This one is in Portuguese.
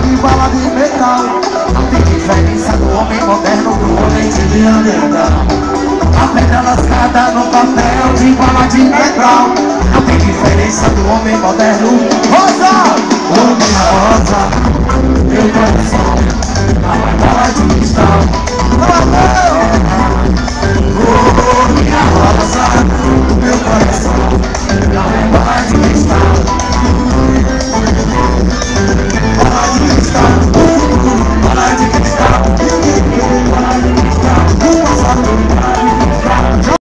de bala de metal. Não tem diferença do homem moderno pro homem de Neandertal A pedra lascada no papel de bala de metal. Não tem diferença do homem moderno. Rosa! Homem rosa, eu tô